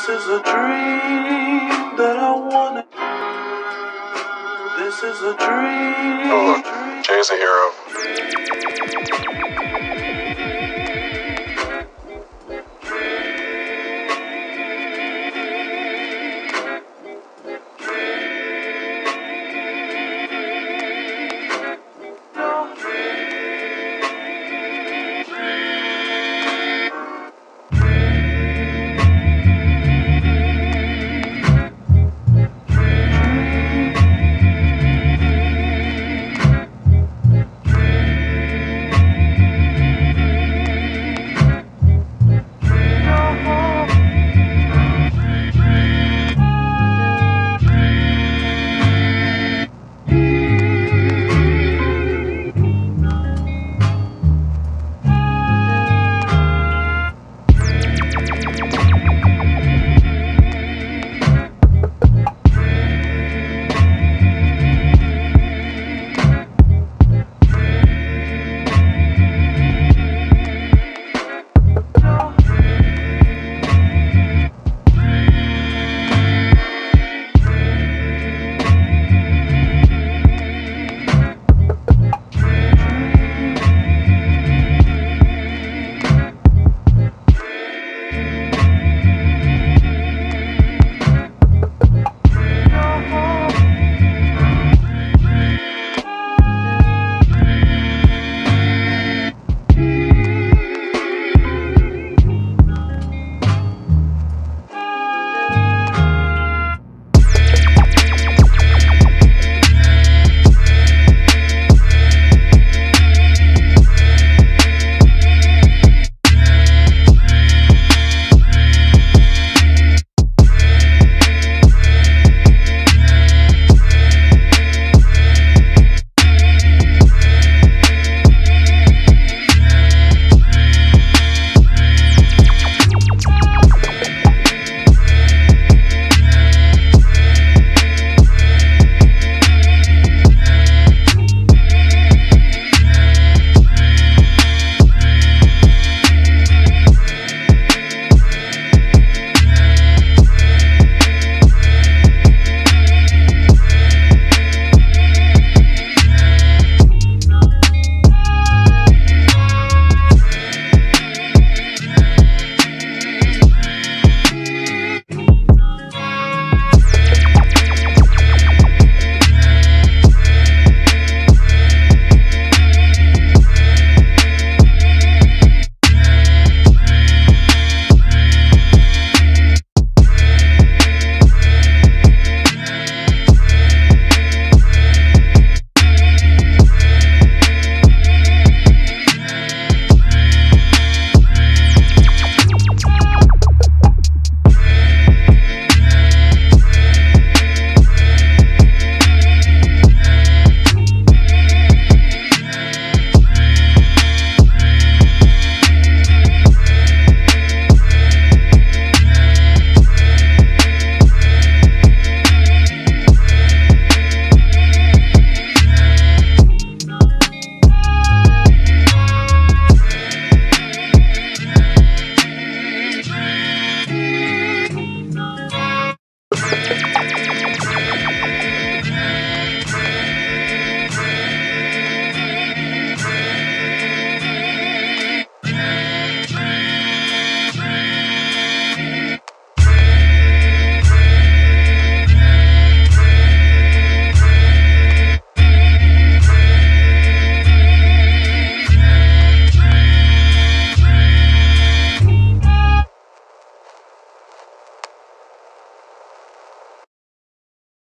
This is a dream that I wanted. This is a dream. Oh, look, Jay's a hero.